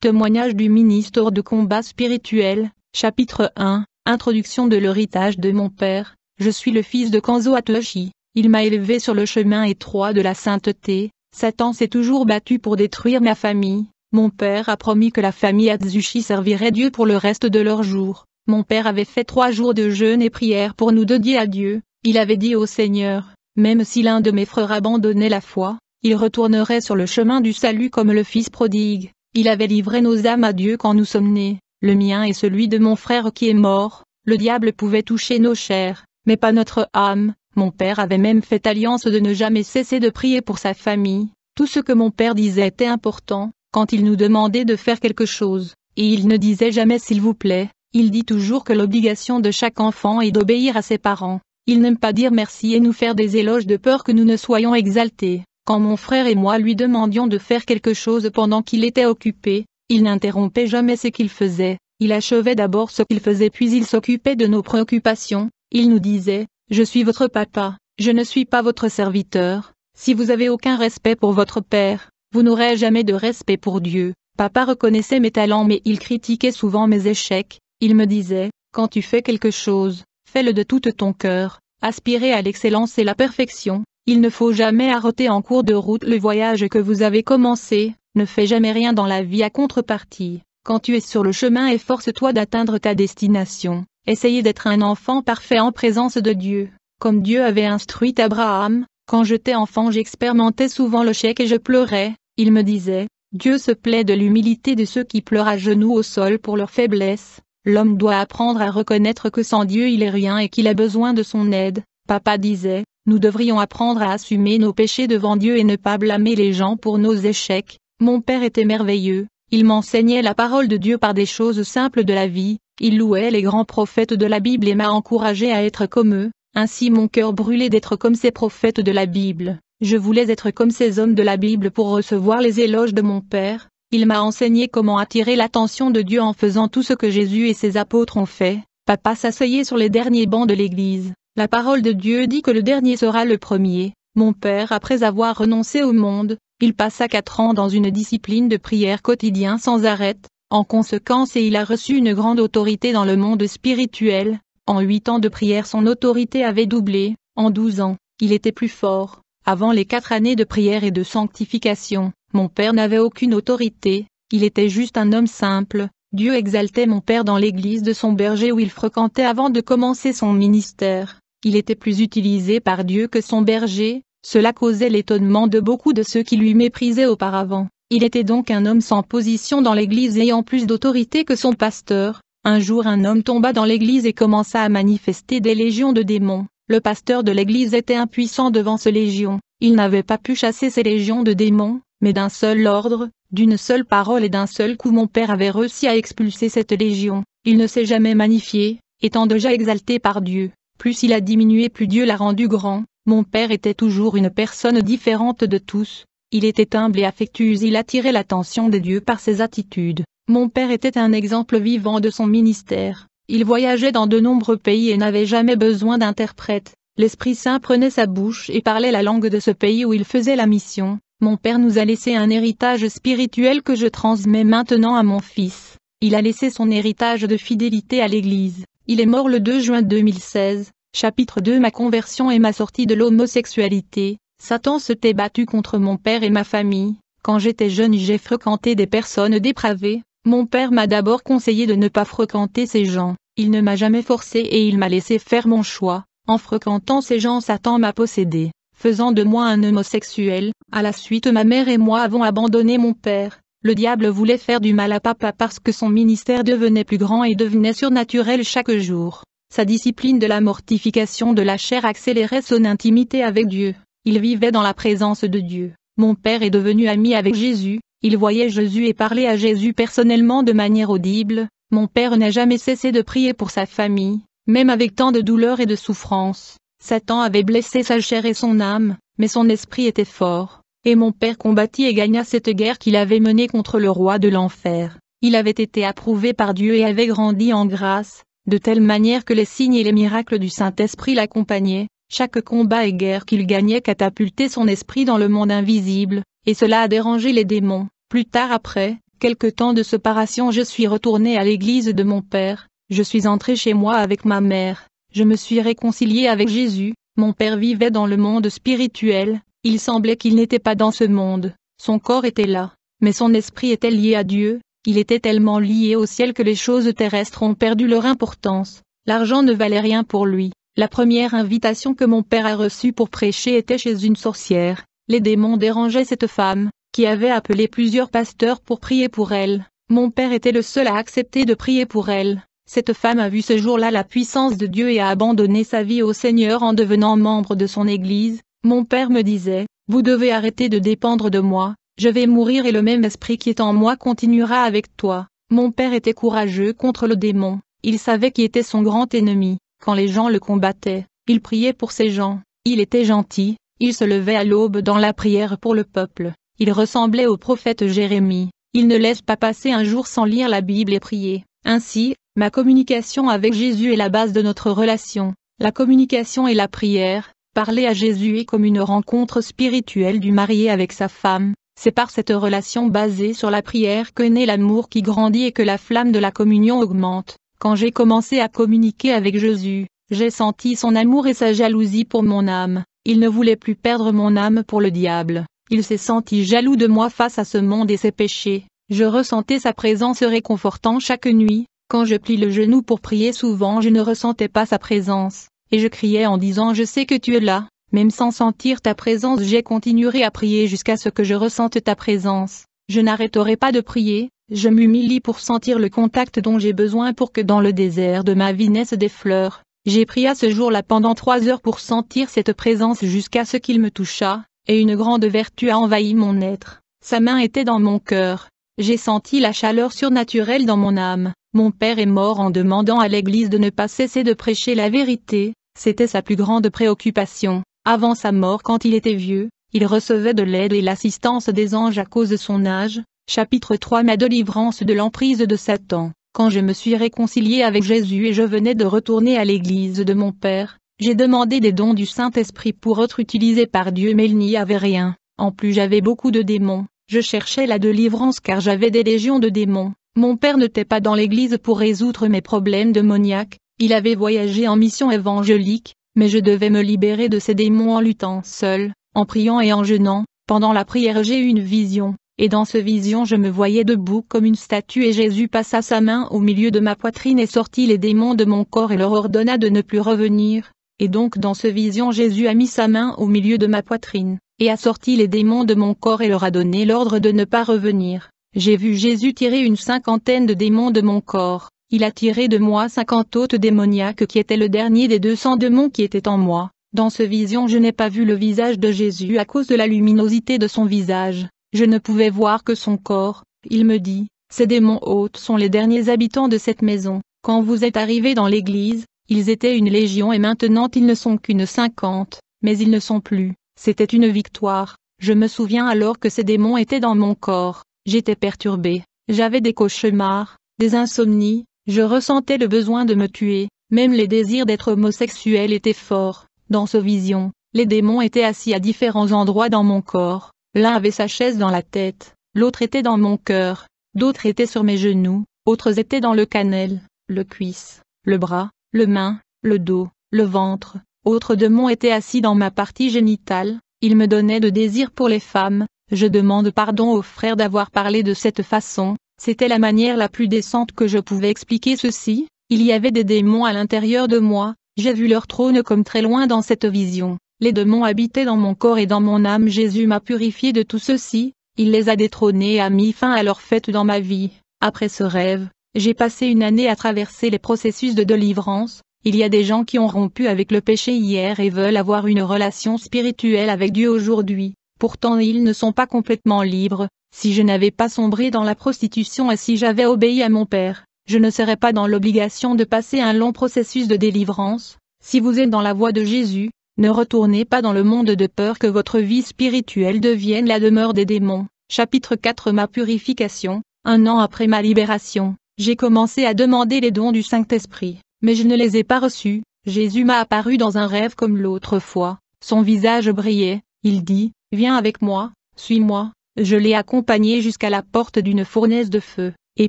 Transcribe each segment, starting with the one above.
Témoignage du ministre de combat spirituel, chapitre 1, Introduction de l'héritage de mon père, je suis le fils de Kanzo Atoshi, il m'a élevé sur le chemin étroit de la sainteté, Satan s'est toujours battu pour détruire ma famille, mon père a promis que la famille Atsushi servirait Dieu pour le reste de leurs jours, mon père avait fait trois jours de jeûne et prière pour nous dédier à Dieu, il avait dit au Seigneur, même si l'un de mes frères abandonnait la foi, il retournerait sur le chemin du salut comme le fils prodigue. Il avait livré nos âmes à Dieu quand nous sommes nés, le mien et celui de mon frère qui est mort, le diable pouvait toucher nos chairs, mais pas notre âme, mon père avait même fait alliance de ne jamais cesser de prier pour sa famille, tout ce que mon père disait était important, quand il nous demandait de faire quelque chose, et il ne disait jamais s'il vous plaît, il dit toujours que l'obligation de chaque enfant est d'obéir à ses parents, il n'aime pas dire merci et nous faire des éloges de peur que nous ne soyons exaltés. Quand mon frère et moi lui demandions de faire quelque chose pendant qu'il était occupé, il n'interrompait jamais ce qu'il faisait, il achevait d'abord ce qu'il faisait puis il s'occupait de nos préoccupations, il nous disait, Je suis votre papa, je ne suis pas votre serviteur, si vous avez aucun respect pour votre père, vous n'aurez jamais de respect pour Dieu. Papa reconnaissait mes talents mais il critiquait souvent mes échecs, il me disait, quand tu fais quelque chose, fais-le de tout ton cœur, aspirez à l'excellence et la perfection, il ne faut jamais arrêter en cours de route le voyage que vous avez commencé, ne fais jamais rien dans la vie à contrepartie. Quand tu es sur le chemin efforce-toi d'atteindre ta destination. Essayez d'être un enfant parfait en présence de Dieu. Comme Dieu avait instruit Abraham, quand j'étais enfant j'expérimentais souvent le chèque et je pleurais, il me disait, Dieu se plaît de l'humilité de ceux qui pleurent à genoux au sol pour leur faiblesse. L'homme doit apprendre à reconnaître que sans Dieu il est rien et qu'il a besoin de son aide. Papa disait, nous devrions apprendre à assumer nos péchés devant Dieu et ne pas blâmer les gens pour nos échecs. Mon père était merveilleux, il m'enseignait la parole de Dieu par des choses simples de la vie, il louait les grands prophètes de la Bible et m'a encouragé à être comme eux, ainsi mon cœur brûlait d'être comme ces prophètes de la Bible. Je voulais être comme ces hommes de la Bible pour recevoir les éloges de mon Père. Il m'a enseigné comment attirer l'attention de Dieu en faisant tout ce que Jésus et ses apôtres ont fait. Papa s'asseyait sur les derniers bancs de l'église. La parole de Dieu dit que le dernier sera le premier. Mon père, après avoir renoncé au monde, il passa quatre ans dans une discipline de prière quotidien sans arrêt, en conséquence et il a reçu une grande autorité dans le monde spirituel. En huit ans de prière son autorité avait doublé, en douze ans, il était plus fort. Avant les quatre années de prière et de sanctification, mon père n'avait aucune autorité, il était juste un homme simple, Dieu exaltait mon père dans l'église de son berger où il fréquentait avant de commencer son ministère. Il était plus utilisé par Dieu que son berger, cela causait l'étonnement de beaucoup de ceux qui lui méprisaient auparavant. Il était donc un homme sans position dans l'église ayant plus d'autorité que son pasteur. Un jour un homme tomba dans l'église et commença à manifester des légions de démons. Le pasteur de l'église était impuissant devant ces légions. Il n'avait pas pu chasser ces légions de démons, mais d'un seul ordre, d'une seule parole et d'un seul coup mon père avait réussi à expulser cette légion. Il ne s'est jamais magnifié, étant déjà exalté par Dieu. Plus il a diminué plus Dieu l'a rendu grand, mon père était toujours une personne différente de tous, il était humble et affectueux il attirait l'attention de Dieu par ses attitudes. Mon père était un exemple vivant de son ministère, il voyageait dans de nombreux pays et n'avait jamais besoin d'interprète. L'Esprit Saint prenait sa bouche et parlait la langue de ce pays où il faisait la mission. Mon père nous a laissé un héritage spirituel que je transmets maintenant à mon fils. Il a laissé son héritage de fidélité à l'Église. Il est mort le 2 juin 2016. Chapitre 2 Ma conversion et ma sortie de l'homosexualité. Satan s'était battu contre mon père et ma famille. Quand j'étais jeune j'ai fréquenté des personnes dépravées. Mon père m'a d'abord conseillé de ne pas fréquenter ces gens. Il ne m'a jamais forcé et il m'a laissé faire mon choix. En fréquentant ces gens Satan m'a possédé, faisant de moi un homosexuel. À la suite ma mère et moi avons abandonné mon père. Le diable voulait faire du mal à papa parce que son ministère devenait plus grand et devenait surnaturel chaque jour. Sa discipline de la mortification de la chair accélérait son intimité avec Dieu. Il vivait dans la présence de Dieu. Mon père est devenu ami avec Jésus, il voyait Jésus et parlait à Jésus personnellement de manière audible. Mon père n'a jamais cessé de prier pour sa famille, même avec tant de douleur et de souffrance. Satan avait blessé sa chair et son âme, mais son esprit était fort. Et mon père combattit et gagna cette guerre qu'il avait menée contre le roi de l'enfer. Il avait été approuvé par Dieu et avait grandi en grâce, de telle manière que les signes et les miracles du Saint-Esprit l'accompagnaient. Chaque combat et guerre qu'il gagnait catapultait son esprit dans le monde invisible, et cela a dérangé les démons. Plus tard après, Quelque temps de séparation je suis retourné à l'église de mon père, je suis entré chez moi avec ma mère, je me suis réconcilié avec Jésus, mon père vivait dans le monde spirituel, il semblait qu'il n'était pas dans ce monde, son corps était là, mais son esprit était lié à Dieu, il était tellement lié au ciel que les choses terrestres ont perdu leur importance, l'argent ne valait rien pour lui. La première invitation que mon père a reçue pour prêcher était chez une sorcière. Les démons dérangeaient cette femme, qui avait appelé plusieurs pasteurs pour prier pour elle. Mon père était le seul à accepter de prier pour elle. Cette femme a vu ce jour-là la puissance de Dieu et a abandonné sa vie au Seigneur en devenant membre de son Église. Mon père me disait, vous devez arrêter de dépendre de moi, je vais mourir et le même esprit qui est en moi continuera avec toi. Mon père était courageux contre le démon, il savait qui était son grand ennemi. Quand les gens le combattaient, il priait pour ces gens, il était gentil, il se levait à l'aube dans la prière pour le peuple, il ressemblait au prophète Jérémie, il ne laisse pas passer un jour sans lire la Bible et prier. Ainsi, ma communication avec Jésus est la base de notre relation. La communication et la prière, parler à Jésus est comme une rencontre spirituelle du marié avec sa femme, c'est par cette relation basée sur la prière que naît l'amour qui grandit et que la flamme de la communion augmente. Quand j'ai commencé à communiquer avec Jésus, j'ai senti son amour et sa jalousie pour mon âme. Il ne voulait plus perdre mon âme pour le diable. Il s'est senti jaloux de moi face à ce monde et ses péchés. Je ressentais sa présence réconfortant chaque nuit. Quand je plie le genou pour prier souvent je ne ressentais pas sa présence. Et je criais en disant je sais que tu es là. Même sans sentir ta présence j'ai continué à prier jusqu'à ce que je ressente ta présence. Je n'arrêterai pas de prier, je m'humilie pour sentir le contact dont j'ai besoin pour que dans le désert de ma vie naissent des fleurs. J'ai prié ce jour-là pendant trois heures pour sentir cette présence jusqu'à ce qu'il me toucha, et une grande vertu a envahi mon être. Sa main était dans mon cœur. J'ai senti la chaleur surnaturelle dans mon âme. Mon père est mort en demandant à l'Église de ne pas cesser de prêcher la vérité, c'était sa plus grande préoccupation. Avant sa mort quand il était vieux, il recevait de l'aide et l'assistance des anges à cause de son âge, Chapitre 3 Ma délivrance de l'emprise de Satan. Quand je me suis réconcilié avec Jésus et je venais de retourner à l'église de mon Père, j'ai demandé des dons du Saint-Esprit pour être utilisé par Dieu mais il n'y avait rien. En plus j'avais beaucoup de démons. Je cherchais la délivrance car j'avais des légions de démons. Mon père n'était pas dans l'église pour résoudre mes problèmes démoniaques, il avait voyagé en mission évangélique, mais je devais me libérer de ces démons en luttant seul, en priant et en jeûnant. Pendant la prière j'ai eu une vision, et dans ce vision je me voyais debout comme une statue et Jésus passa sa main au milieu de ma poitrine et sortit les démons de mon corps et leur ordonna de ne plus revenir, et donc dans ce vision Jésus a mis sa main au milieu de ma poitrine, et a sorti les démons de mon corps et leur a donné l'ordre de ne pas revenir. J'ai vu Jésus tirer une cinquantaine de démons de mon corps, il a tiré de moi cinquante autres démoniaques qui étaient le dernier des deux cents démons qui étaient en moi. Dans ce vision je n'ai pas vu le visage de Jésus à cause de la luminosité de son visage. Je ne pouvais voir que son corps, il me dit, ces démons hôtes sont les derniers habitants de cette maison. Quand vous êtes arrivé dans l'église, ils étaient une légion et maintenant ils ne sont qu'une cinquante, mais ils ne sont plus. C'était une victoire. Je me souviens alors que ces démons étaient dans mon corps. J'étais perturbé. J'avais des cauchemars, des insomnies, je ressentais le besoin de me tuer, même les désirs d'être homosexuel étaient forts. Dans ce vision, les démons étaient assis à différents endroits dans mon corps. L'un avait sa chaise dans la tête, l'autre était dans mon cœur, d'autres étaient sur mes genoux, autres étaient dans le canel, le cuisse, le bras, le main, le dos, le ventre, autres démons étaient assis dans ma partie génitale, ils me donnaient de désir pour les femmes, je demande pardon aux frères d'avoir parlé de cette façon, c'était la manière la plus décente que je pouvais expliquer ceci, il y avait des démons à l'intérieur de moi, j'ai vu leur trône comme très loin dans cette vision. Les démons habitaient dans mon corps et dans mon âme. Jésus m'a purifié de tout ceci, il les a détrônés et a mis fin à leur fête dans ma vie. Après ce rêve, j'ai passé une année à traverser les processus de délivrance. Il y a des gens qui ont rompu avec le péché hier et veulent avoir une relation spirituelle avec Dieu aujourd'hui. Pourtant ils ne sont pas complètement libres. Si je n'avais pas sombré dans la prostitution et si j'avais obéi à mon Père, je ne serais pas dans l'obligation de passer un long processus de délivrance. Si vous êtes dans la voie de Jésus, ne retournez pas dans le monde de peur que votre vie spirituelle devienne la demeure des démons. Chapitre 4 Ma purification. Un an après ma libération, j'ai commencé à demander les dons du Saint-Esprit, mais je ne les ai pas reçus. Jésus m'a apparu dans un rêve comme l'autre fois. Son visage brillait. Il dit, Viens avec moi, suis-moi. Je l'ai accompagné jusqu'à la porte d'une fournaise de feu, et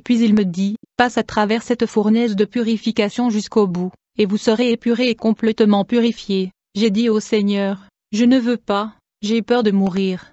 puis il me dit, passe à travers cette fournaise de purification jusqu'au bout, et vous serez épuré et complètement purifié. J'ai dit au Seigneur, je ne veux pas, j'ai peur de mourir.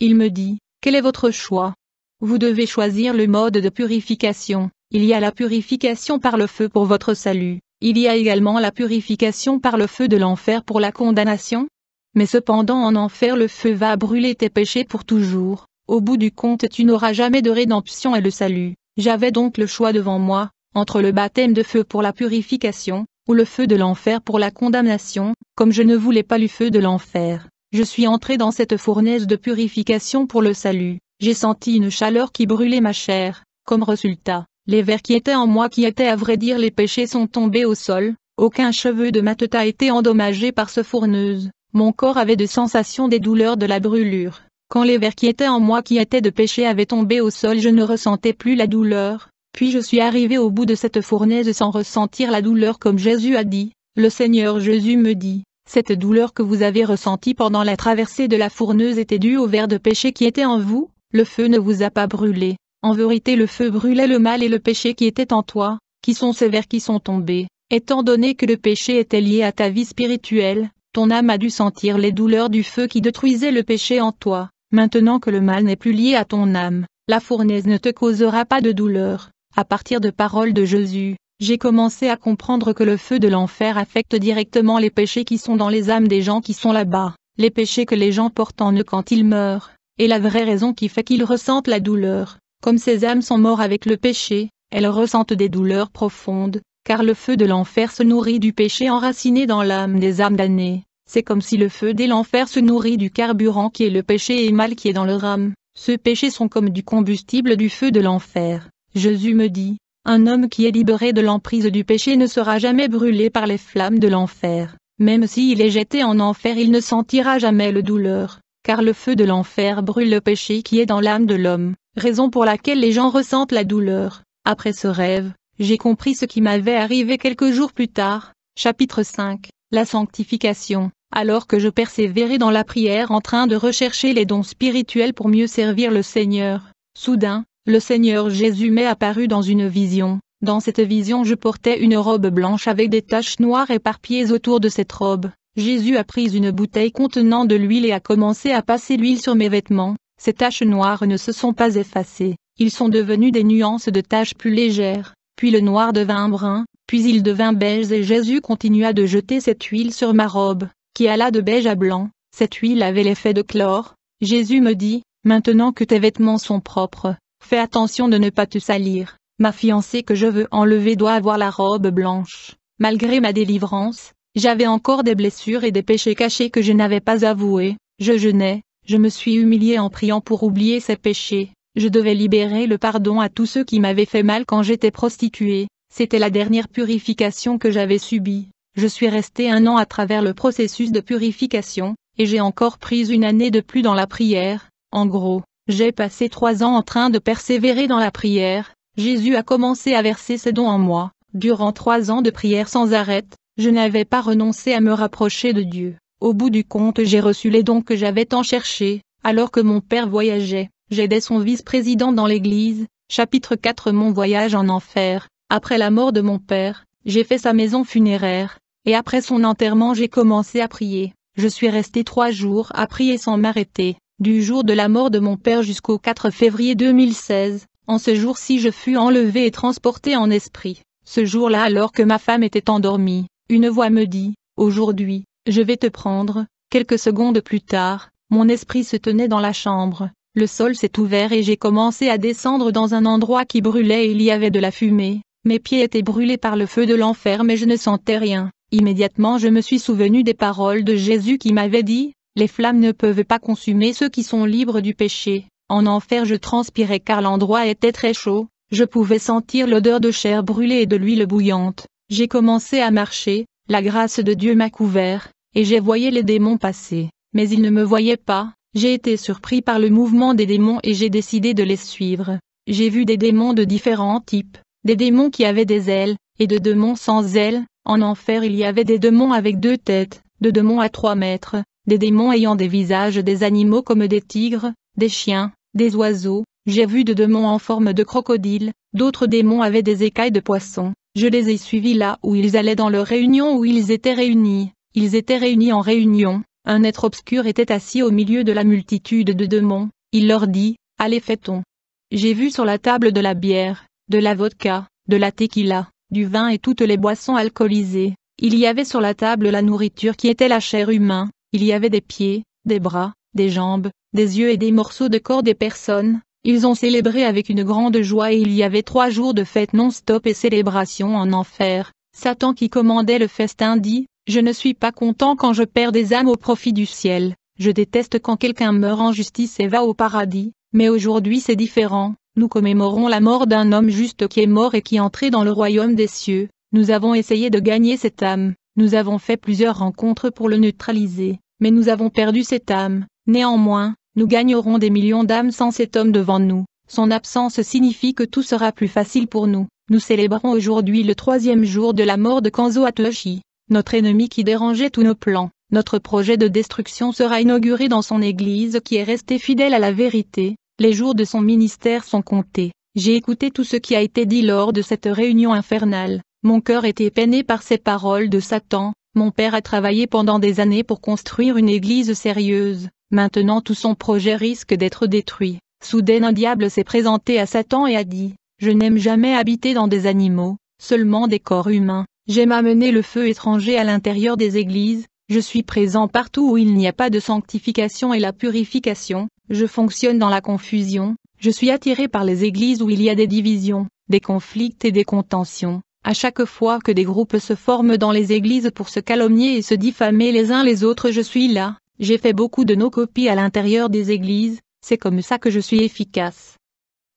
Il me dit, quel est votre choix? Vous devez choisir le mode de purification. Il y a la purification par le feu pour votre salut. Il y a également la purification par le feu de l'enfer pour la condamnation. Mais cependant en enfer le feu va brûler tes péchés pour toujours. Au bout du compte tu n'auras jamais de rédemption et le salut. J'avais donc le choix devant moi, entre le baptême de feu pour la purification, ou le feu de l'enfer pour la condamnation, comme je ne voulais pas le feu de l'enfer. Je suis entré dans cette fournaise de purification pour le salut. J'ai senti une chaleur qui brûlait ma chair. Comme résultat, les vers qui étaient en moi qui étaient à vrai dire les péchés sont tombés au sol. Aucun cheveu de ma tête a été endommagé par ce fourneuse. Mon corps avait de sensations des douleurs de la brûlure. Quand les vers qui étaient en moi qui étaient de péché avaient tombé au sol je ne ressentais plus la douleur. Puis je suis arrivé au bout de cette fournaise sans ressentir la douleur comme Jésus a dit. Le Seigneur Jésus me dit, cette douleur que vous avez ressentie pendant la traversée de la fourneuse était due au ver de péché qui était en vous, le feu ne vous a pas brûlé. En vérité le feu brûlait le mal et le péché qui était en toi, qui sont ces vers qui sont tombés? Étant donné que le péché était lié à ta vie spirituelle, ton âme a dû sentir les douleurs du feu qui détruisait le péché en toi. Maintenant que le mal n'est plus lié à ton âme, la fournaise ne te causera pas de douleur. À partir de paroles de Jésus, j'ai commencé à comprendre que le feu de l'enfer affecte directement les péchés qui sont dans les âmes des gens qui sont là-bas, les péchés que les gens portent en eux quand ils meurent, et la vraie raison qui fait qu'ils ressentent la douleur. Comme ces âmes sont mortes avec le péché, elles ressentent des douleurs profondes, car le feu de l'enfer se nourrit du péché enraciné dans l'âme des âmes damnées. C'est comme si le feu de l'enfer se nourrit du carburant qui est le péché et mal qui est dans leur âme. Ce péché sont comme du combustible du feu de l'enfer. Jésus me dit, un homme qui est libéré de l'emprise du péché ne sera jamais brûlé par les flammes de l'enfer. Même s'il est jeté en enfer il ne sentira jamais le douleur, car le feu de l'enfer brûle le péché qui est dans l'âme de l'homme, raison pour laquelle les gens ressentent la douleur. Après ce rêve, j'ai compris ce qui m'avait arrivé quelques jours plus tard. Chapitre 5 La sanctification. Alors que je persévérais dans la prière en train de rechercher les dons spirituels pour mieux servir le Seigneur, soudain, le Seigneur Jésus m'est apparu dans une vision. Dans cette vision je portais une robe blanche avec des taches noires éparpillées autour de cette robe. Jésus a pris une bouteille contenant de l'huile et a commencé à passer l'huile sur mes vêtements. Ces taches noires ne se sont pas effacées, ils sont devenus des nuances de taches plus légères, puis le noir devint brun, puis il devint beige et Jésus continua de jeter cette huile sur ma robe, qui alla de beige à blanc, cette huile avait l'effet de chlore. Jésus me dit, maintenant que tes vêtements sont propres, Fais attention de ne pas te salir. Ma fiancée que je veux enlever doit avoir la robe blanche. Malgré ma délivrance, j'avais encore des blessures et des péchés cachés que je n'avais pas avoués. Je jeûnais, je me suis humilié en priant pour oublier ces péchés. Je devais libérer le pardon à tous ceux qui m'avaient fait mal quand j'étais prostituée. C'était la dernière purification que j'avais subie. Je suis resté un an à travers le processus de purification, et j'ai encore pris une année de plus dans la prière. En gros, j'ai passé trois ans en train de persévérer dans la prière, Jésus a commencé à verser ses dons en moi. Durant trois ans de prière sans arrêt, je n'avais pas renoncé à me rapprocher de Dieu. Au bout du compte j'ai reçu les dons que j'avais tant cherchés, alors que mon père voyageait, j'aidais son vice-président dans l'église, chapitre 4 Mon voyage en enfer, après la mort de mon père, j'ai fait sa maison funéraire, et après son enterrement j'ai commencé à prier, je suis resté trois jours à prier sans m'arrêter, du jour de la mort de mon père jusqu'au 4 février 2016, en ce jour-ci je fus enlevé et transporté en esprit. Ce jour-là alors que ma femme était endormie, une voix me dit, Aujourd'hui, je vais te prendre. Quelques secondes plus tard, mon esprit se tenait dans la chambre. Le sol s'est ouvert et j'ai commencé à descendre dans un endroit qui brûlait et il y avait de la fumée. Mes pieds étaient brûlés par le feu de l'enfer mais je ne sentais rien. Immédiatement je me suis souvenu des paroles de Jésus qui m'avait dit, les flammes ne peuvent pas consumer ceux qui sont libres du péché. En enfer je transpirais car l'endroit était très chaud, je pouvais sentir l'odeur de chair brûlée et de l'huile bouillante. J'ai commencé à marcher, la grâce de Dieu m'a couvert, et j'ai voyé les démons passer, mais ils ne me voyaient pas, j'ai été surpris par le mouvement des démons et j'ai décidé de les suivre. J'ai vu des démons de différents types, des démons qui avaient des ailes, et de démons sans ailes, en enfer il y avait des démons avec deux têtes, de démons à trois mètres, des démons ayant des visages des animaux comme des tigres, des chiens, des oiseaux, j'ai vu de démons en forme de crocodile, d'autres démons avaient des écailles de poisson, je les ai suivis là où ils allaient dans leur réunion où ils étaient réunis, ils étaient réunis en réunion, un être obscur était assis au milieu de la multitude de démons, il leur dit, Allez fait-on. J'ai vu sur la table de la bière, de la vodka, de la tequila, du vin et toutes les boissons alcoolisées, il y avait sur la table la nourriture qui était la chair humaine, il y avait des pieds, des bras, des jambes, des yeux et des morceaux de corps des personnes, ils ont célébré avec une grande joie et il y avait trois jours de fête non-stop et célébration en enfer. Satan qui commandait le festin dit, Je ne suis pas content quand je perds des âmes au profit du ciel, je déteste quand quelqu'un meurt en justice et va au paradis, mais aujourd'hui c'est différent, nous commémorons la mort d'un homme juste qui est mort et qui entré dans le royaume des cieux, nous avons essayé de gagner cette âme, nous avons fait plusieurs rencontres pour le neutraliser, mais nous avons perdu cette âme, néanmoins, nous gagnerons des millions d'âmes sans cet homme devant nous. Son absence signifie que tout sera plus facile pour nous. Nous célébrons aujourd'hui le troisième jour de la mort de Kanzo Atoshi, notre ennemi qui dérangeait tous nos plans. Notre projet de destruction sera inauguré dans son église qui est restée fidèle à la vérité. Les jours de son ministère sont comptés. J'ai écouté tout ce qui a été dit lors de cette réunion infernale. Mon cœur était peiné par ces paroles de Satan. Mon père a travaillé pendant des années pour construire une église sérieuse. Maintenant tout son projet risque d'être détruit. Soudain un diable s'est présenté à Satan et a dit, Je n'aime jamais habiter dans des animaux, seulement des corps humains, j'aime amener le feu étranger à l'intérieur des églises, je suis présent partout où il n'y a pas de sanctification et la purification, je fonctionne dans la confusion, je suis attiré par les églises où il y a des divisions, des conflits et des contentions. À chaque fois que des groupes se forment dans les églises pour se calomnier et se diffamer les uns les autres, je suis là, j'ai fait beaucoup de nos copies à l'intérieur des églises, c'est comme ça que je suis efficace.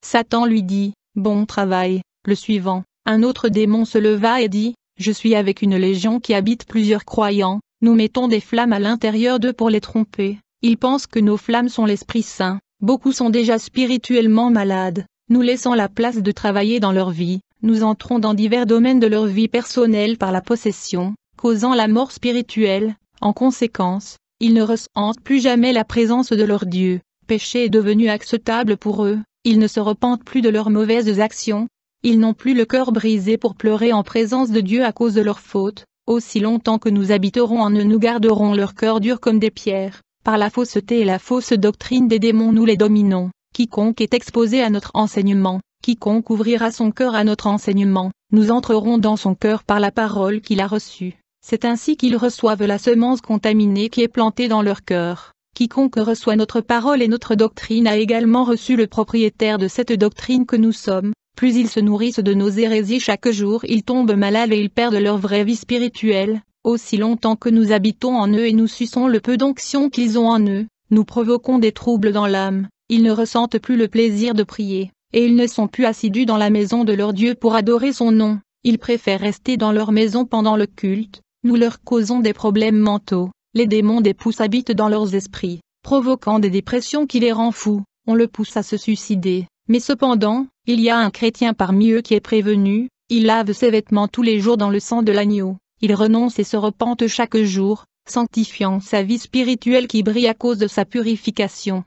Satan lui dit, Bon travail, le suivant. Un autre démon se leva et dit, Je suis avec une légion qui habite plusieurs croyants, nous mettons des flammes à l'intérieur d'eux pour les tromper. Ils pensent que nos flammes sont l'Esprit Saint, beaucoup sont déjà spirituellement malades, nous laissons la place de travailler dans leur vie, nous entrons dans divers domaines de leur vie personnelle par la possession, causant la mort spirituelle, en conséquence, ils ne ressentent plus jamais la présence de leur Dieu, péché est devenu acceptable pour eux, ils ne se repentent plus de leurs mauvaises actions, ils n'ont plus le cœur brisé pour pleurer en présence de Dieu à cause de leurs fautes, aussi longtemps que nous habiterons en eux nous garderons leur cœur dur comme des pierres, par la fausseté et la fausse doctrine des démons nous les dominons, quiconque est exposé à notre enseignement, quiconque ouvrira son cœur à notre enseignement, nous entrerons dans son cœur par la parole qu'il a reçue. C'est ainsi qu'ils reçoivent la semence contaminée qui est plantée dans leur cœur. Quiconque reçoit notre parole et notre doctrine a également reçu le propriétaire de cette doctrine que nous sommes. Plus ils se nourrissent de nos hérésies chaque jour, ils tombent malades et ils perdent leur vraie vie spirituelle. Aussi longtemps que nous habitons en eux et nous suçons le peu d'onction qu'ils ont en eux, nous provoquons des troubles dans l'âme. Ils ne ressentent plus le plaisir de prier, et ils ne sont plus assidus dans la maison de leur Dieu pour adorer son nom. Ils préfèrent rester dans leur maison pendant le culte, nous leur causons des problèmes mentaux, les démons des pousses habitent dans leurs esprits, provoquant des dépressions qui les rend fous, on le pousse à se suicider. Mais cependant, il y a un chrétien parmi eux qui est prévenu, il lave ses vêtements tous les jours dans le sang de l'agneau, il renonce et se repente chaque jour, sanctifiant sa vie spirituelle qui brille à cause de sa purification.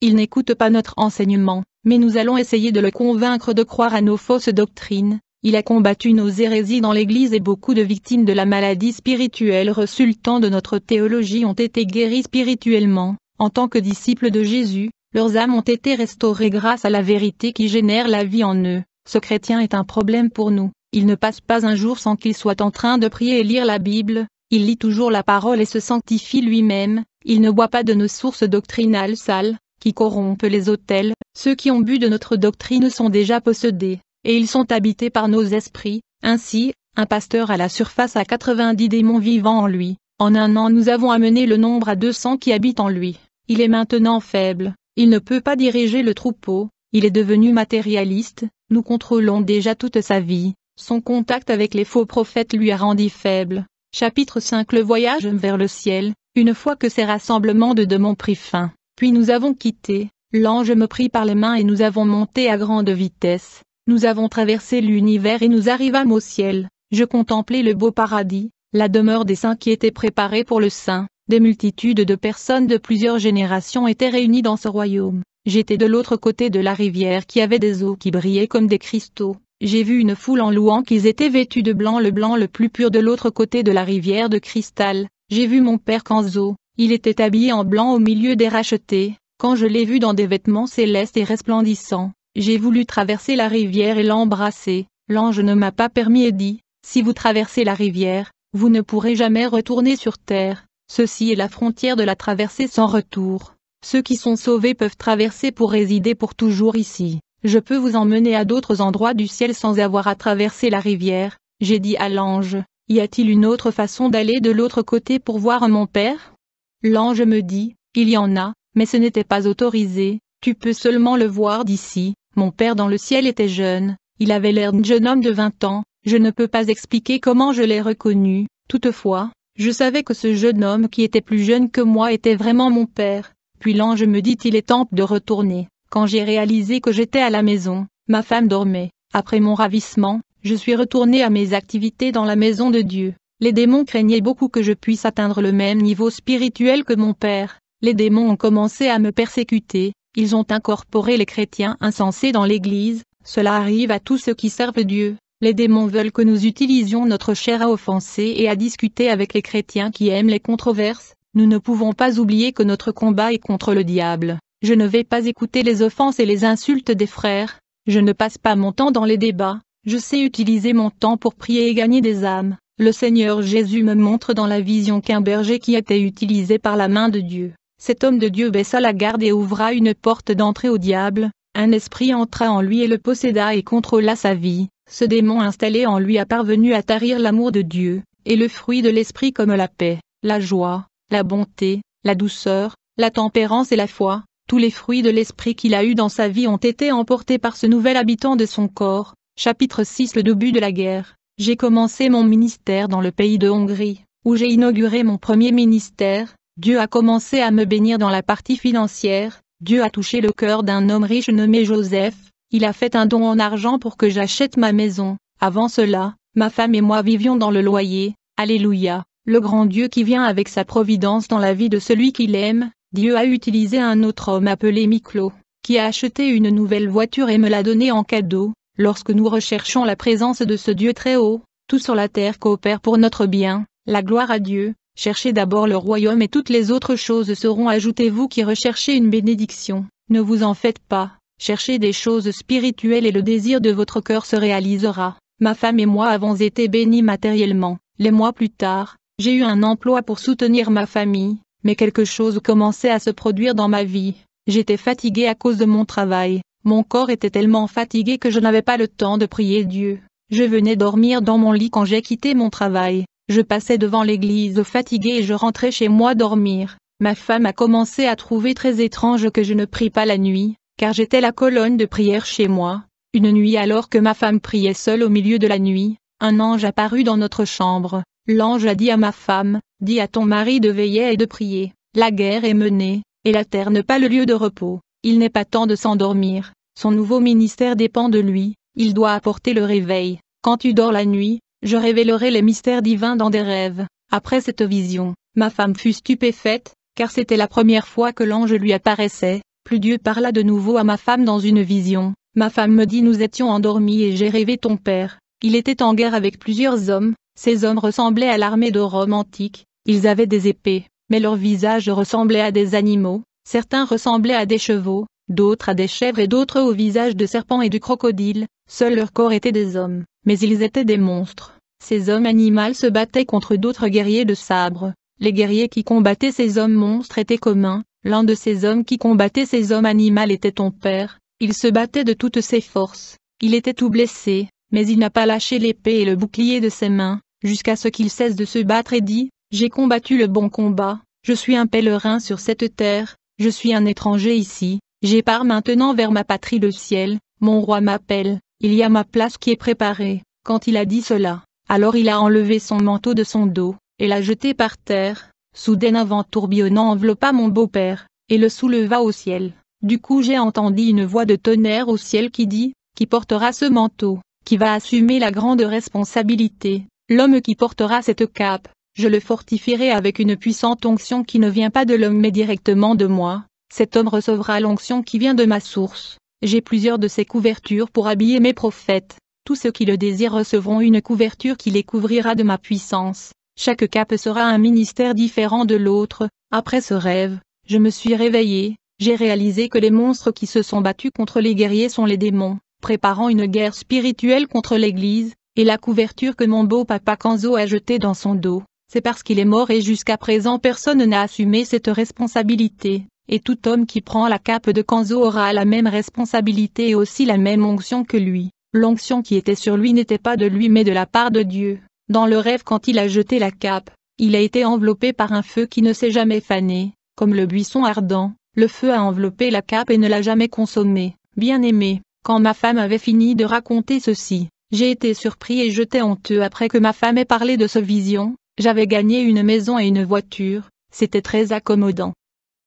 Il n'écoute pas notre enseignement, mais nous allons essayer de le convaincre de croire à nos fausses doctrines, il a combattu nos hérésies dans l'Église et beaucoup de victimes de la maladie spirituelle résultant de notre théologie ont été guéries spirituellement. En tant que disciples de Jésus, leurs âmes ont été restaurées grâce à la vérité qui génère la vie en eux. Ce chrétien est un problème pour nous. Il ne passe pas un jour sans qu'il soit en train de prier et lire la Bible. Il lit toujours la parole et se sanctifie lui-même. Il ne boit pas de nos sources doctrinales sales, qui corrompent les autels. Ceux qui ont bu de notre doctrine sont déjà possédés et ils sont habités par nos esprits. Ainsi, un pasteur à la surface a 90 démons vivant en lui. En un an nous avons amené le nombre à 200 qui habitent en lui. Il est maintenant faible, il ne peut pas diriger le troupeau, il est devenu matérialiste, nous contrôlons déjà toute sa vie, son contact avec les faux prophètes lui a rendu faible. Chapitre 5 Le voyage vers le ciel, une fois que ces rassemblements de démons prit fin, puis nous avons quitté, l'ange me prit par les mains et nous avons monté à grande vitesse. Nous avons traversé l'univers et nous arrivâmes au ciel. Je contemplai le beau paradis, la demeure des saints qui était préparée pour le saint. Des multitudes de personnes de plusieurs générations étaient réunies dans ce royaume. j'étais de l'autre côté de la rivière qui avait des eaux qui brillaient comme des cristaux. J'ai vu une foule en louant qu'ils étaient vêtus de blanc le blanc le plus pur de l'autre côté de la rivière de cristal. J'ai vu mon père Kanzo, il était habillé en blanc au milieu des rachetés, quand je l'ai vu dans des vêtements célestes et resplendissants, j'ai voulu traverser la rivière et l'embrasser, l'ange ne m'a pas permis et dit, si vous traversez la rivière, vous ne pourrez jamais retourner sur terre, ceci est la frontière de la traversée sans retour. Ceux qui sont sauvés peuvent traverser pour résider pour toujours ici. Je peux vous emmener à d'autres endroits du ciel sans avoir à traverser la rivière. J'ai dit à l'ange, y a-t-il une autre façon d'aller de l'autre côté pour voir mon père? L'ange me dit, il y en a, mais ce n'était pas autorisé, tu peux seulement le voir d'ici. Mon père dans le ciel était jeune, il avait l'air d'un jeune homme de vingt ans, je ne peux pas expliquer comment je l'ai reconnu, toutefois, je savais que ce jeune homme qui était plus jeune que moi était vraiment mon père. Puis l'ange me dit il est temps de retourner. Quand j'ai réalisé que j'étais à la maison, ma femme dormait. Après mon ravissement, je suis retourné à mes activités dans la maison de Dieu. Les démons craignaient beaucoup que je puisse atteindre le même niveau spirituel que mon père. Les démons ont commencé à me persécuter, ils ont incorporé les chrétiens insensés dans l'Église, cela arrive à tous ceux qui servent Dieu. Les démons veulent que nous utilisions notre chair à offenser et à discuter avec les chrétiens qui aiment les controverses. Nous ne pouvons pas oublier que notre combat est contre le diable. Je ne vais pas écouter les offenses et les insultes des frères. Je ne passe pas mon temps dans les débats. Je sais utiliser mon temps pour prier et gagner des âmes. Le Seigneur Jésus me montre dans la vision qu'un berger qui était utilisé par la main de Dieu. Cet homme de Dieu baissa la garde et ouvra une porte d'entrée au diable. Un esprit entra en lui et le posséda et contrôla sa vie. Ce démon installé en lui a parvenu à tarir l'amour de Dieu, et le fruit de l'esprit comme la paix, la joie, la bonté, la douceur, la tempérance et la foi, tous les fruits de l'esprit qu'il a eus dans sa vie ont été emportés par ce nouvel habitant de son corps. Chapitre 6 Le début de la guerre. J'ai commencé mon ministère dans le pays de Hongrie, où j'ai inauguré mon premier ministère. Dieu a commencé à me bénir dans la partie financière. Dieu a touché le cœur d'un homme riche nommé Joseph, il a fait un don en argent pour que j'achète ma maison. Avant cela, ma femme et moi vivions dans le loyer. Alléluia. Le grand Dieu qui vient avec sa providence dans la vie de celui qu'il aime. Dieu a utilisé un autre homme appelé Miklo, qui a acheté une nouvelle voiture et me l'a donnée en cadeau. Lorsque nous recherchons la présence de ce Dieu très haut, tout sur la terre coopère pour notre bien. La gloire à Dieu. Cherchez d'abord le royaume et toutes les autres choses seront ajoutées vous qui recherchez une bénédiction. Ne vous en faites pas. Cherchez des choses spirituelles et le désir de votre cœur se réalisera. Ma femme et moi avons été bénis matériellement. Les mois plus tard, j'ai eu un emploi pour soutenir ma famille, mais quelque chose commençait à se produire dans ma vie. J'étais fatigué à cause de mon travail. Mon corps était tellement fatigué que je n'avais pas le temps de prier Dieu. Je venais dormir dans mon lit quand j'ai quitté mon travail. Je passais devant l'église fatigué et je rentrais chez moi dormir. Ma femme a commencé à trouver très étrange que je ne prie pas la nuit, car j'étais la colonne de prière chez moi. Une nuit alors que ma femme priait seule au milieu de la nuit, un ange apparut dans notre chambre. L'ange a dit à ma femme, dis à ton mari de veiller et de prier. La guerre est menée, et la terre n'est pas le lieu de repos. Il n'est pas temps de s'endormir. Son nouveau ministère dépend de lui, il doit apporter le réveil. Quand tu dors la nuit, je révélerai les mystères divins dans des rêves. Après cette vision, ma femme fut stupéfaite, car c'était la première fois que l'ange lui apparaissait. Plus Dieu parla de nouveau à ma femme dans une vision. Ma femme me dit nous étions endormis et j'ai rêvé ton père. Il était en guerre avec plusieurs hommes, ces hommes ressemblaient à l'armée de Rome antique, ils avaient des épées, mais leurs visages ressemblaient à des animaux, certains ressemblaient à des chevaux, d'autres à des chèvres et d'autres au visage de serpents et de crocodiles, seuls leur corps étaient des hommes, mais ils étaient des monstres. Ces hommes animaux se battaient contre d'autres guerriers de sabre. Les guerriers qui combattaient ces hommes monstres étaient communs, L'un de ces hommes qui combattait ces hommes animaux était ton père, il se battait de toutes ses forces, il était tout blessé, mais il n'a pas lâché l'épée et le bouclier de ses mains, jusqu'à ce qu'il cesse de se battre et dit, J'ai combattu le bon combat, je suis un pèlerin sur cette terre, je suis un étranger ici, j'ai maintenant vers ma patrie le ciel, mon roi m'appelle, il y a ma place qui est préparée. Quand il a dit cela, alors il a enlevé son manteau de son dos, et l'a jeté par terre, Soudain un vent tourbillonnant enveloppa mon beau-père, et le souleva au ciel. Du coup j'ai entendu une voix de tonnerre au ciel qui dit, Qui portera ce manteau, qui va assumer la grande responsabilité, l'homme qui portera cette cape, je le fortifierai avec une puissante onction qui ne vient pas de l'homme mais directement de moi. cet homme recevra l'onction qui vient de ma source. J'ai plusieurs de ces couvertures pour habiller mes prophètes. Tous ceux qui le désirent recevront une couverture qui les couvrira de ma puissance. Chaque cape sera un ministère différent de l'autre. Après ce rêve, je me suis réveillé, j'ai réalisé que les monstres qui se sont battus contre les guerriers sont les démons, préparant une guerre spirituelle contre l'Église, et la couverture que mon beau papa Kanzo a jetée dans son dos, c'est parce qu'il est mort et jusqu'à présent personne n'a assumé cette responsabilité, et tout homme qui prend la cape de Kanzo aura la même responsabilité et aussi la même onction que lui. L'onction qui était sur lui n'était pas de lui mais de la part de Dieu. Dans le rêve quand il a jeté la cape, il a été enveloppé par un feu qui ne s'est jamais fané, comme le buisson ardent, le feu a enveloppé la cape et ne l'a jamais consommé. Bien aimé, quand ma femme avait fini de raconter ceci, j'ai été surpris et jeté honteux après que ma femme ait parlé de ce vision, j'avais gagné une maison et une voiture, c'était très accommodant.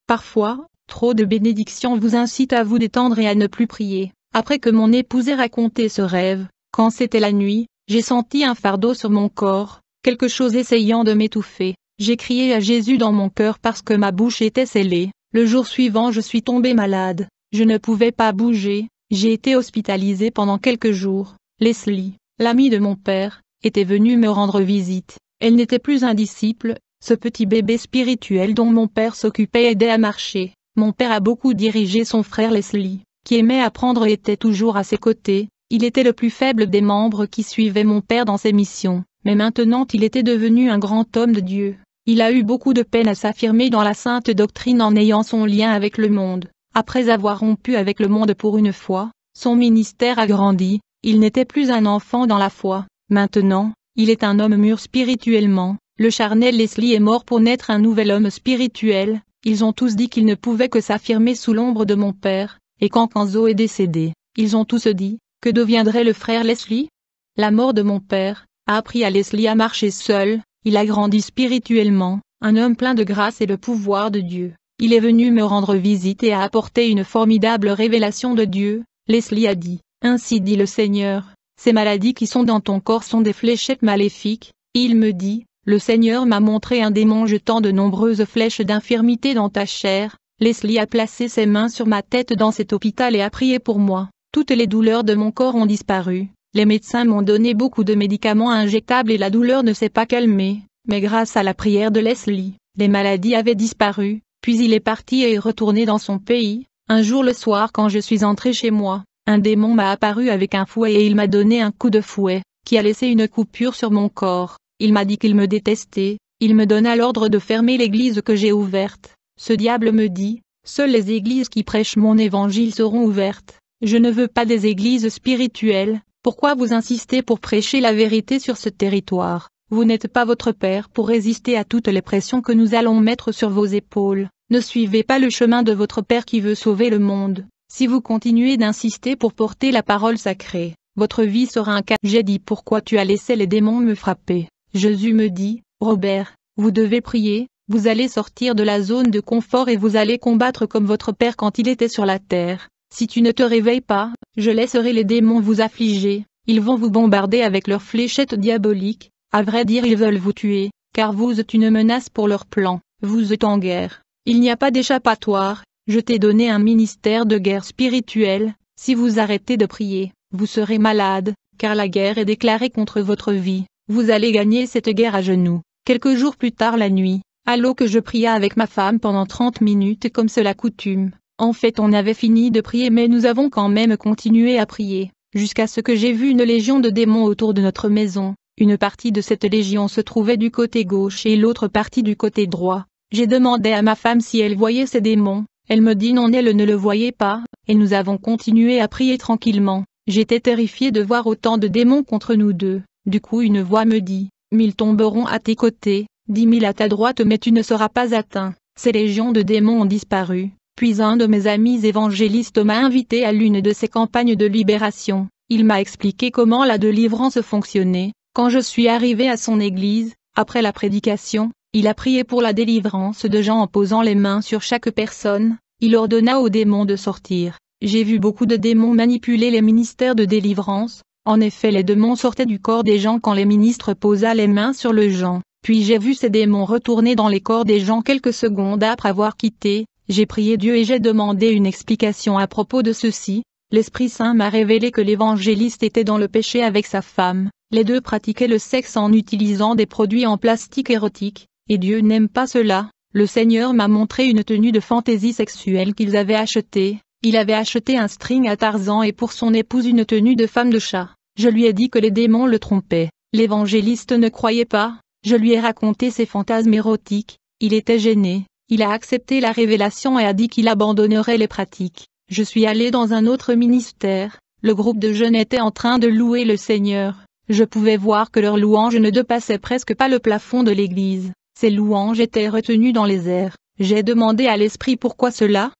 Parfois, trop de bénédictions vous incitent à vous détendre et à ne plus prier. Après que mon épouse ait raconté ce rêve, quand c'était la nuit, j'ai senti un fardeau sur mon corps, quelque chose essayant de m'étouffer. J'ai crié à Jésus dans mon cœur parce que ma bouche était scellée. Le jour suivant je suis tombée malade, je ne pouvais pas bouger, j'ai été hospitalisée pendant quelques jours. Leslie, l'amie de mon père, était venue me rendre visite. Elle n'était plus un disciple, ce petit bébé spirituel dont mon père s'occupait aidait à marcher. Mon père a beaucoup dirigé son frère Leslie, qui aimait apprendre et était toujours à ses côtés. Il était le plus faible des membres qui suivaient mon père dans ses missions, mais maintenant il était devenu un grand homme de Dieu. Il a eu beaucoup de peine à s'affirmer dans la sainte doctrine en ayant son lien avec le monde. Après avoir rompu avec le monde pour une fois, son ministère a grandi, il n'était plus un enfant dans la foi, maintenant, il est un homme mûr spirituellement, le charnel Leslie est mort pour naître un nouvel homme spirituel, ils ont tous dit qu'ils ne pouvaient que s'affirmer sous l'ombre de mon père, et quand Kanzo est décédé, ils ont tous dit, que deviendrait le frère Leslie? La mort de mon père, a appris à Leslie à marcher seul, il a grandi spirituellement, un homme plein de grâce et de pouvoir de Dieu. Il est venu me rendre visite et a apporté une formidable révélation de Dieu. Leslie a dit, Ainsi dit le Seigneur, ces maladies qui sont dans ton corps sont des fléchettes maléfiques. Il me dit, le Seigneur m'a montré un démon jetant de nombreuses flèches d'infirmité dans ta chair. Leslie a placé ses mains sur ma tête dans cet hôpital et a prié pour moi. Toutes les douleurs de mon corps ont disparu. Les médecins m'ont donné beaucoup de médicaments injectables et la douleur ne s'est pas calmée. Mais grâce à la prière de Leslie, les maladies avaient disparu. Puis il est parti et est retourné dans son pays. Un jour le soir quand je suis entré chez moi, un démon m'a apparu avec un fouet et il m'a donné un coup de fouet, qui a laissé une coupure sur mon corps. Il m'a dit qu'il me détestait, il me donna l'ordre de fermer l'église que j'ai ouverte. Ce diable me dit, seules les églises qui prêchent mon évangile seront ouvertes. Je ne veux pas des églises spirituelles, pourquoi vous insistez pour prêcher la vérité sur ce territoire? Vous n'êtes pas votre Père pour résister à toutes les pressions que nous allons mettre sur vos épaules. Ne suivez pas le chemin de votre Père qui veut sauver le monde. Si vous continuez d'insister pour porter la parole sacrée, votre vie sera un cas. J'ai dit pourquoi tu as laissé les démons me frapper? Jésus me dit, Robert, vous devez prier, vous allez sortir de la zone de confort et vous allez combattre comme votre Père quand il était sur la terre. Si tu ne te réveilles pas, je laisserai les démons vous affliger, ils vont vous bombarder avec leurs fléchettes diaboliques, à vrai dire ils veulent vous tuer, car vous êtes une menace pour leur plan, vous êtes en guerre. Il n'y a pas d'échappatoire, je t'ai donné un ministère de guerre spirituelle, si vous arrêtez de prier, vous serez malade, car la guerre est déclarée contre votre vie, vous allez gagner cette guerre à genoux. Quelques jours plus tard la nuit, allô que je pria avec ma femme pendant trente minutes comme cela coutume. En fait on avait fini de prier mais nous avons quand même continué à prier, jusqu'à ce que j'ai vu une légion de démons autour de notre maison. Une partie de cette légion se trouvait du côté gauche et l'autre partie du côté droit. J'ai demandé à ma femme si elle voyait ces démons. Elle me dit non elle ne le voyait pas, et nous avons continué à prier tranquillement. J'étais terrifié de voir autant de démons contre nous deux. Du coup une voix me dit, mille tomberont à tes côtés, dix mille à ta droite mais tu ne seras pas atteint. Ces légions de démons ont disparu. Puis un de mes amis évangélistes m'a invité à l'une de ses campagnes de libération. Il m'a expliqué comment la délivrance fonctionnait, quand je suis arrivé à son église, après la prédication, il a prié pour la délivrance de gens en posant les mains sur chaque personne, il ordonna aux démons de sortir. J'ai vu beaucoup de démons manipuler les ministères de délivrance, en effet les démons sortaient du corps des gens quand les ministres posaient les mains sur le gens, puis j'ai vu ces démons retourner dans les corps des gens quelques secondes après avoir quitté, J'ai prié Dieu et j'ai demandé une explication à propos de ceci. L'Esprit Saint m'a révélé que l'évangéliste était dans le péché avec sa femme, les deux pratiquaient le sexe en utilisant des produits en plastique érotique, et Dieu n'aime pas cela. Le Seigneur m'a montré une tenue de fantaisie sexuelle qu'ils avaient achetée, il avait acheté un string à Tarzan et pour son épouse une tenue de femme de chat. Je lui ai dit que les démons le trompaient. L'évangéliste ne croyait pas, je lui ai raconté ses fantasmes érotiques, il était gêné, il a accepté la révélation et a dit qu'il abandonnerait les pratiques. Je suis allé dans un autre ministère, le groupe de jeunes était en train de louer le Seigneur. Je pouvais voir que leurs louanges ne dépassaient presque pas le plafond de l'église. Ces louanges étaient retenues dans les airs. J'ai demandé à l'Esprit pourquoi cela?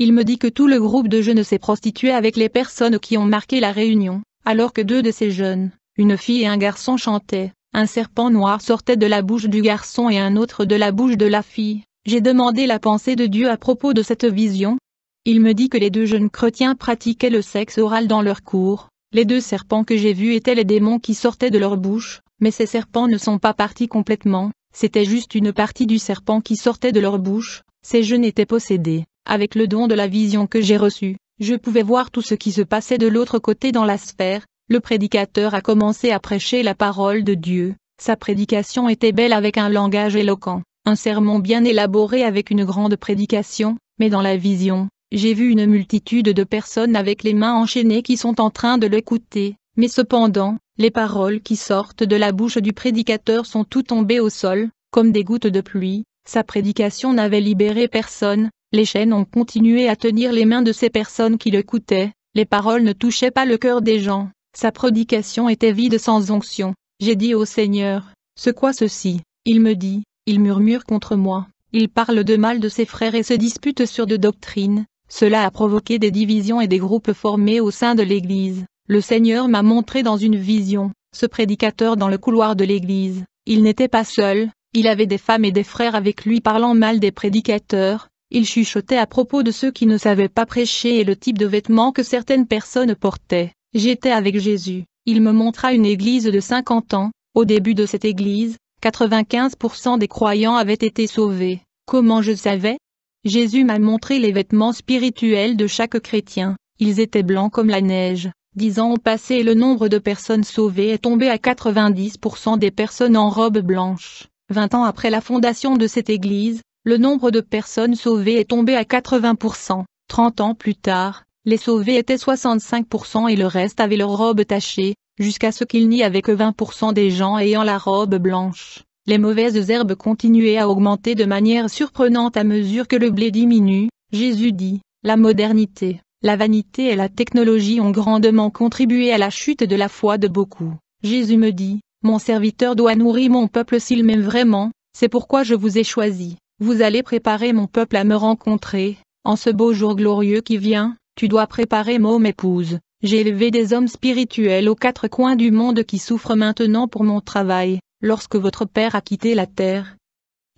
Il me dit que tout le groupe de jeunes s'est prostitué avec les personnes qui ont marqué la réunion alors que deux de ces jeunes, une fille et un garçon chantaient. Un serpent noir sortait de la bouche du garçon et un autre de la bouche de la fille. J'ai demandé la pensée de Dieu à propos de cette vision. Il me dit que les deux jeunes chrétiens pratiquaient le sexe oral dans leur cours. Les deux serpents que j'ai vus étaient les démons qui sortaient de leur bouche, mais ces serpents ne sont pas partis complètement, c'était juste une partie du serpent qui sortait de leur bouche. Ces jeunes étaient possédés, avec le don de la vision que j'ai reçue. Je pouvais voir tout ce qui se passait de l'autre côté dans la sphère, le prédicateur a commencé à prêcher la parole de Dieu, sa prédication était belle avec un langage éloquent, un sermon bien élaboré avec une grande prédication, mais dans la vision, j'ai vu une multitude de personnes avec les mains enchaînées qui sont en train de l'écouter, mais cependant, les paroles qui sortent de la bouche du prédicateur sont tout tombées au sol, comme des gouttes de pluie, sa prédication n'avait libéré personne, les chaînes ont continué à tenir les mains de ces personnes qui le coûtaient, les paroles ne touchaient pas le cœur des gens, sa prédication était vide sans onction. J'ai dit au Seigneur, ce quoi ceci? Il me dit, il murmure contre moi, il parle de mal de ses frères et se dispute sur de doctrines, cela a provoqué des divisions et des groupes formés au sein de l'Église. Le Seigneur m'a montré dans une vision, ce prédicateur dans le couloir de l'Église, il n'était pas seul, il avait des femmes et des frères avec lui parlant mal des prédicateurs, il chuchotait à propos de ceux qui ne savaient pas prêcher et le type de vêtements que certaines personnes portaient. J'étais avec Jésus, il me montra une église de 50 ans, au début de cette église, 95% des croyants avaient été sauvés. Comment je savais? Jésus m'a montré les vêtements spirituels de chaque chrétien, ils étaient blancs comme la neige. Dix ans ont passé et le nombre de personnes sauvées est tombé à 90% des personnes en robe blanche. Vingt ans après la fondation de cette église, le nombre de personnes sauvées est tombé à 80%. 30 ans plus tard, les sauvés étaient 65% et le reste avait leur robe tachée, jusqu'à ce qu'il n'y avait que 20% des gens ayant la robe blanche. Les mauvaises herbes continuaient à augmenter de manière surprenante à mesure que le blé diminue. Jésus dit, la modernité, la vanité et la technologie ont grandement contribué à la chute de la foi de beaucoup. Jésus me dit, mon serviteur doit nourrir mon peuple s'il m'aime vraiment, c'est pourquoi je vous ai choisi. Vous allez préparer mon peuple à me rencontrer, en ce beau jour glorieux qui vient, tu dois préparer mon épouse. J'ai élevé des hommes spirituels aux quatre coins du monde qui souffrent maintenant pour mon travail, lorsque votre père a quitté la terre.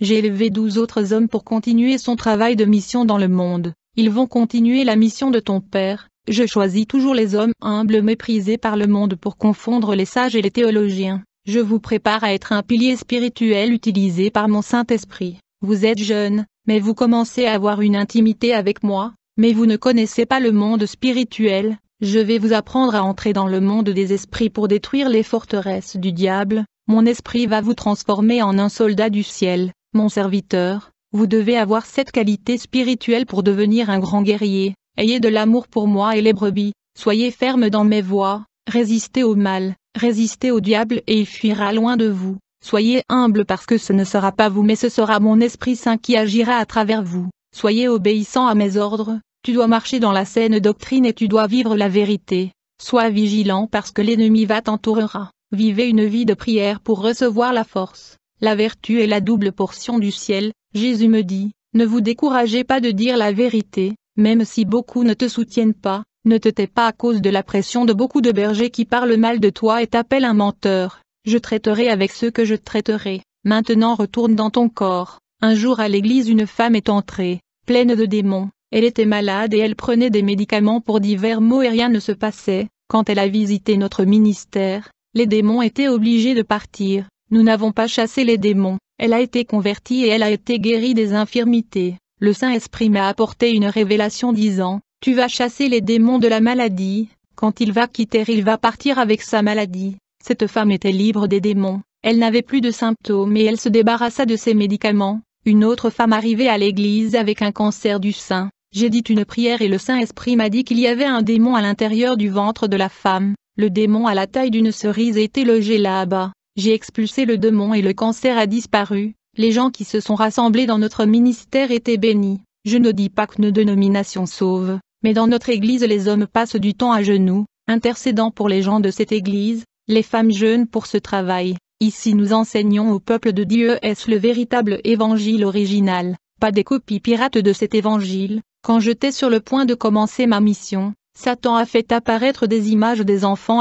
J'ai élevé douze autres hommes pour continuer son travail de mission dans le monde. Ils vont continuer la mission de ton père. Je choisis toujours les hommes humbles méprisés par le monde pour confondre les sages et les théologiens. Je vous prépare à être un pilier spirituel utilisé par mon Saint-Esprit. Vous êtes jeune, mais vous commencez à avoir une intimité avec moi, mais vous ne connaissez pas le monde spirituel, je vais vous apprendre à entrer dans le monde des esprits pour détruire les forteresses du diable, mon esprit va vous transformer en un soldat du ciel, mon serviteur, vous devez avoir cette qualité spirituelle pour devenir un grand guerrier, ayez de l'amour pour moi et les brebis, soyez ferme dans mes voies, résistez au mal, résistez au diable et il fuira loin de vous. Soyez humble parce que ce ne sera pas vous mais ce sera mon Esprit Saint qui agira à travers vous. Soyez obéissant à mes ordres, tu dois marcher dans la saine doctrine et tu dois vivre la vérité. Sois vigilant parce que l'ennemi va t'entourera. Vivez une vie de prière pour recevoir la force. La vertu est la double portion du ciel, Jésus me dit, ne vous découragez pas de dire la vérité, même si beaucoup ne te soutiennent pas, ne te tais pas à cause de la pression de beaucoup de bergers qui parlent mal de toi et t'appellent un menteur. Je traiterai avec ceux que je traiterai. Maintenant retourne dans ton corps. Un jour à l'église une femme est entrée, pleine de démons. Elle était malade et elle prenait des médicaments pour divers maux et rien ne se passait. Quand elle a visité notre ministère, les démons étaient obligés de partir. Nous n'avons pas chassé les démons. Elle a été convertie et elle a été guérie des infirmités. le Saint-Esprit m'a apporté une révélation disant, tu vas chasser les démons de la maladie, quand il va quitter il va partir avec sa maladie. Cette femme était libre des démons, elle n'avait plus de symptômes et elle se débarrassa de ses médicaments. Une autre femme arrivait à l'église avec un cancer du sein. J'ai dit une prière et le Saint-Esprit m'a dit qu'il y avait un démon à l'intérieur du ventre de la femme. Le démon à la taille d'une cerise était logé là-bas. J'ai expulsé le démon et le cancer a disparu. Les gens qui se sont rassemblés dans notre ministère étaient bénis. Je ne dis pas que nos dénominations sauvent, mais dans notre Église les hommes passent du temps à genoux, intercédant pour les gens de cette Église, les femmes jeûnent pour ce travail. Ici nous enseignons au peuple de Dieu est-ce le véritable évangile original, pas des copies pirates de cet évangile. Quand j'étais sur le point de commencer ma mission, Satan a fait apparaître des images des enfants